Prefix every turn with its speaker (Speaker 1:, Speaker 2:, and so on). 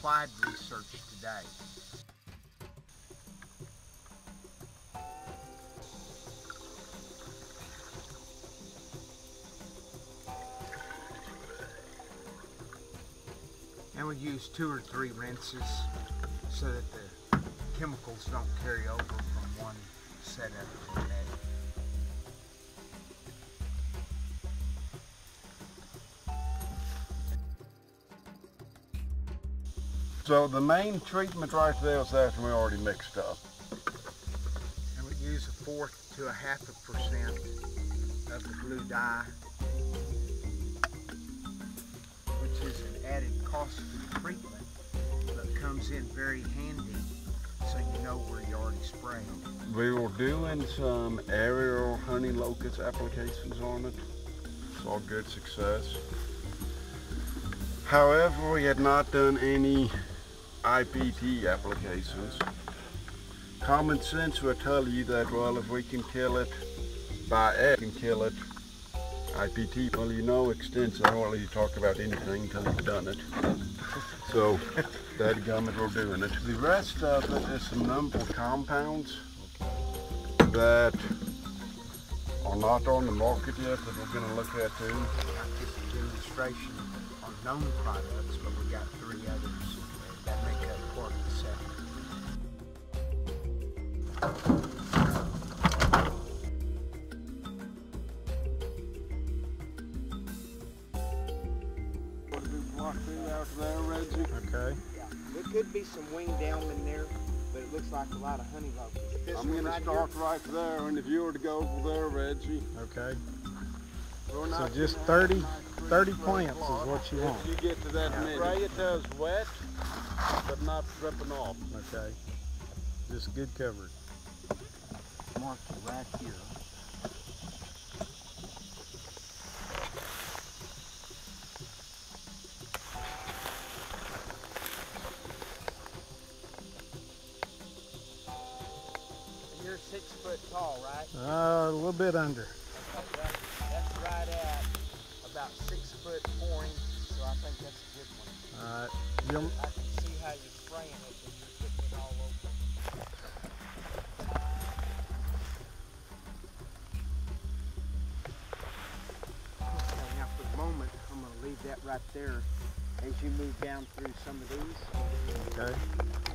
Speaker 1: applied research today. And we use two or three rinses so that the chemicals don't carry over from one setup to the next.
Speaker 2: So the main treatment right there is that we already mixed up.
Speaker 1: And we use a fourth to a half a percent of the blue dye, which is an added cost to the treatment, but comes in very handy so you know where you already sprayed.
Speaker 2: We were doing some aerial honey locust applications on it. Saw good success. However, we had not done any IPT applications. Common sense will tell you that, well, if we can kill it by egg, can kill it IPT. Well, you know, extensive, I don't really talk about anything until you've done it. So, that gummit we're doing it. The rest of it is some number of compounds that are not on the market yet that we're going to look at too.
Speaker 1: Just demonstration on known products, but we got three others make up part of set.
Speaker 2: What did we block through out there, Reggie?
Speaker 1: Okay. Yeah, there could be some winged elm in there, but it looks like a lot of honey locusts.
Speaker 2: I'm gonna
Speaker 1: right
Speaker 2: start right there, and if you were to go over there, Reggie.
Speaker 3: Okay. So just 30
Speaker 2: have a nice
Speaker 3: 30 plants is what you
Speaker 2: if
Speaker 3: want.
Speaker 2: you get to that
Speaker 1: Yeah.
Speaker 2: many. Spray it till it's wet, but not dripping off.
Speaker 3: Okay. Just good coverage.
Speaker 1: marked right here. You're six foot tall, right?
Speaker 3: Uh, a little bit under.
Speaker 1: That- That's right at about six foot four inches, so I think that's a good one.
Speaker 3: All right. You'll,
Speaker 1: I can see how you're spraying it and you're putting it all over. Okay, now for the moment, I'm gonna leave that right there as you move down through some of these.
Speaker 3: okay.